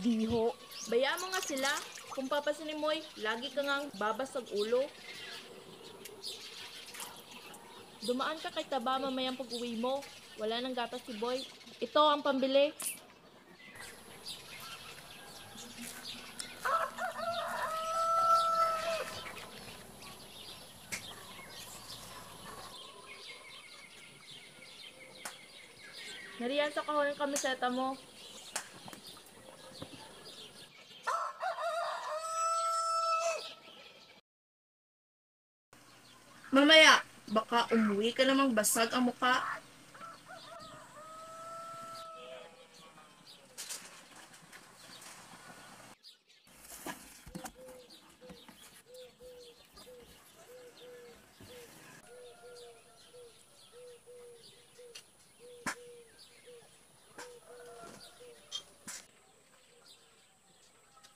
Hindi ho. Bayaan mo nga sila. Kung papasanin mo'y, lagi ka ngang babasag ulo. Dumaan ka kay Taba mamayang pag-uwi mo. Wala nang gatas si Boy. Ito ang pambili. Nariyan sa kahon ng kamiseta mo. Mamaya, baka umuwi ka namang basag ang mukha.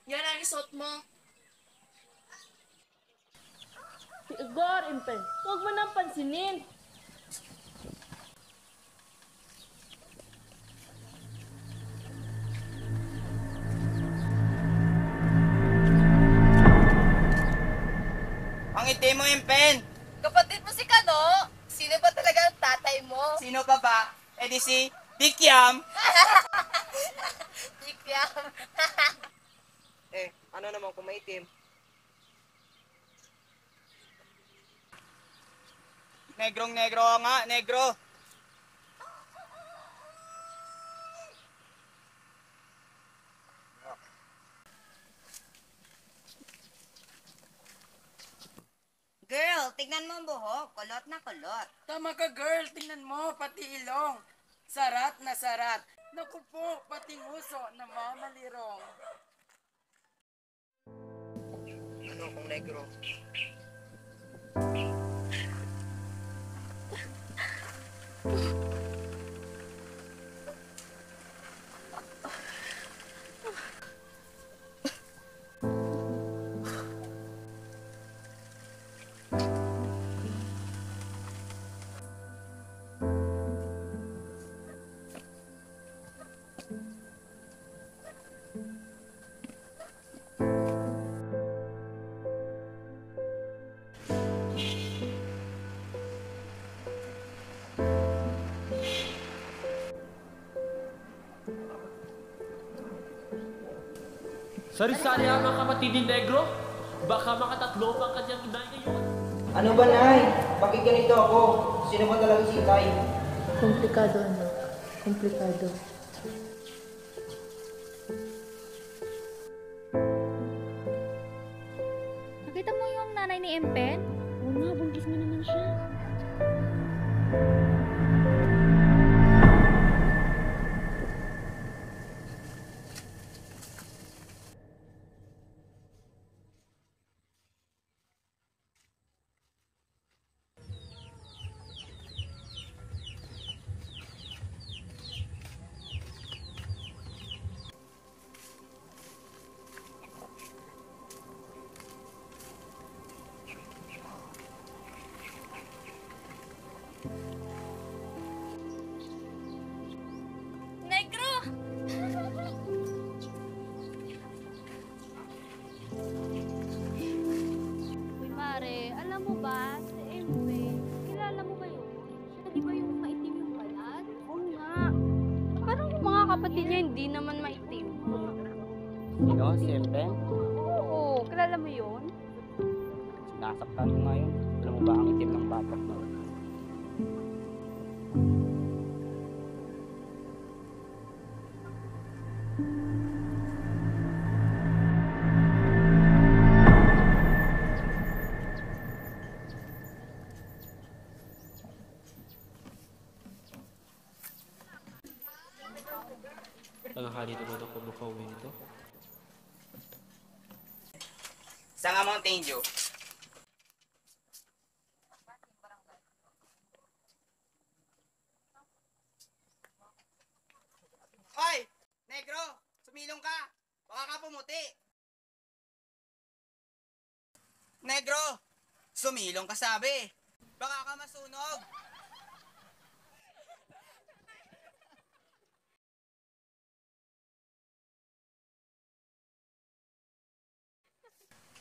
Yan ang isuot mo. Igor, Impen, huwag mo nang pansinin. Ang itim mo yung pen. Kapatid mo si Kano? Sino ba talaga ang tatay mo? Sino pa ba? Eh di si Dikyam. Ikyam. Eh, ano naman kung maitim? Negrong negro nga, negro. Girl, tignan mo ang buhok. Kulot na kulot. Tama ka girl, tingnan mo, pati ilong. Sarat na sarat. Naku po, pati nguso na mamalirong. Ano kung negro? 不服。Sari-sari ang mga kapatid ni Negro. Baka makatatlo pa ang kanyang inay ngayon. Ano ba, Nay? Bakit ganito ako? Sino ba talaga si Tay? Komplikado, anak. Komplikado. Nakita mo yung nanay ni Empen? Oo nga, buntis mo naman siya. Sino? Si Empen? Oo, kilala mo yun? Nasaktan ko ngayon. Alam mo ba ang itim ng batok mo? Tanghali naman ako makauwi nito. Sanga Mountain Dew. Hoy! Negro! Sumilong ka! Baka ka pumuti! Negro! Sumilong ka sabi! Baka ka masunog!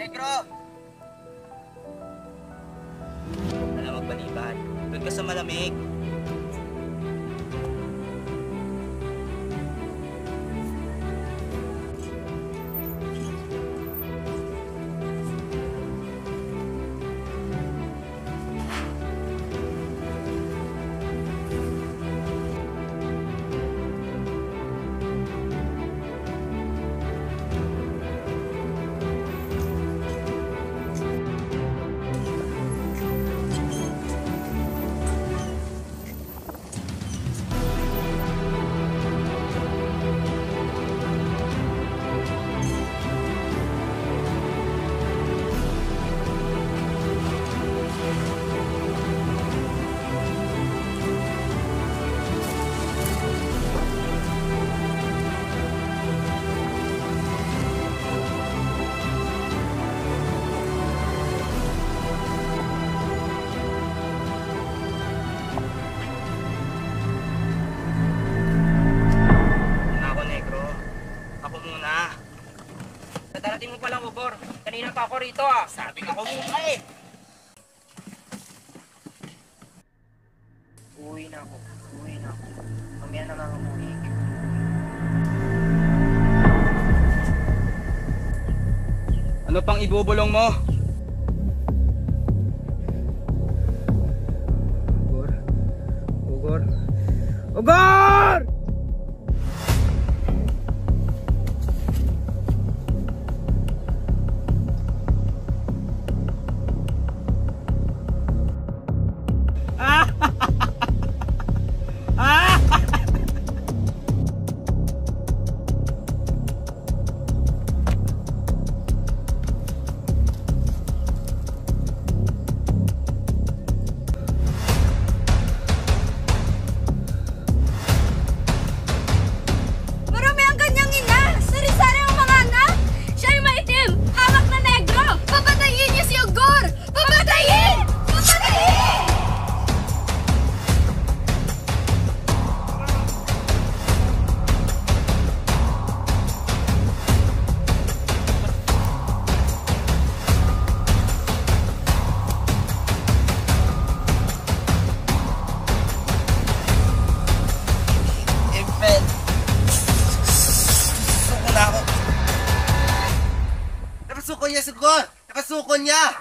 Negro! Alam magbaliban. Doon ka sa malamig. Dadarating mo palang ugor. Kanina pa ako rito ah. Sabi ko muna eh. Uwi na ako. Uwi na ako. Mamaya na lang umuwi. Ano pang ibubulong mo? Ugor. Ugor. Ugor! Suko niya!